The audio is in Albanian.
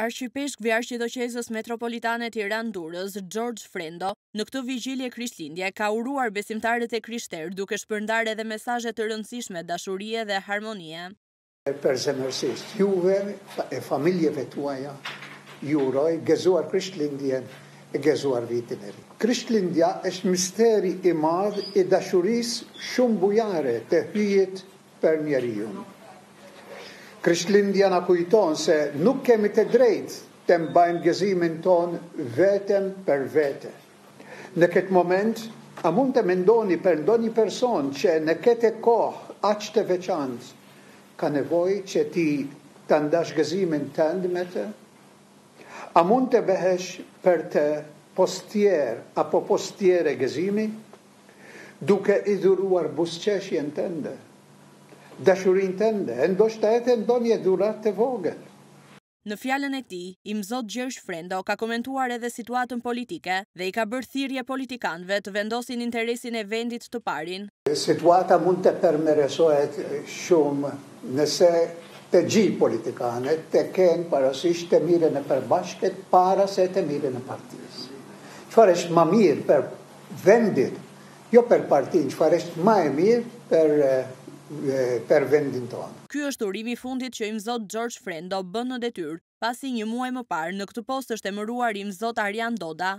Arqipeshkvi Arqidioqezës Metropolitane Tiranë-Durrës, Xhorxh Frendo, në këtë vigjilje Krishtlindje ka uruar besimtarët e krishterë duke shpërndarë edhe mesazhe të rëndësishme dashurie dhe harmonie. Përzemërsisht juve e familjeve tuaja ju uroj Gëzuar Krishtlindjen e Gëzuar Vitin e Ri. Krishtlindja është misteri i madh i dashurisë shumë bujare të hyjit për njeriun. Krishtlindja na kujton se nuk kemi të drejtë të mbajmë gëzimin tonë vetëm për vete. Në këtë moment, a mund të mendoni për ndonjë person që në këtë kohë aq të veçantë ka nevojë që ti ta ndash gëzimin tënd me të? A mund të bëhesh për të postier apo postiere gëzimi? duke i dhuruar buzëqeshjen tënde, dashurinë tënde, e ndoshta edhe ndonjë dhuratë të vogël. Në fjalën e tij, imzot Xhorxh Frendo ka komentuar edhe situatën politike dhe i ka bërë thirrje politikanëve të vendosin interesin e vendit të parin. Situata mund të përmirësohet shumë nëse të gjithë politikanët të kenë parasysh të mirën e përbashkët para se të mirën e partisë. Çfarë është ma mirë për vendit, jo për partinë, çfarë është ma e mirë për për vendin tonë. Ky është urimi i fundit që Imzot Xhorxh Frendo bën në detyrë, pasi një muaj më parë në këtë post është emëruar Imzot Arjan Doda.